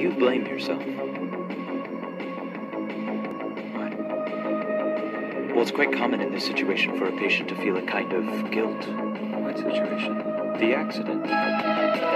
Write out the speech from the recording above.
Do you blame yourself? Why? Well, it's quite common in this situation for a patient to feel a kind of guilt. What situation? The accident.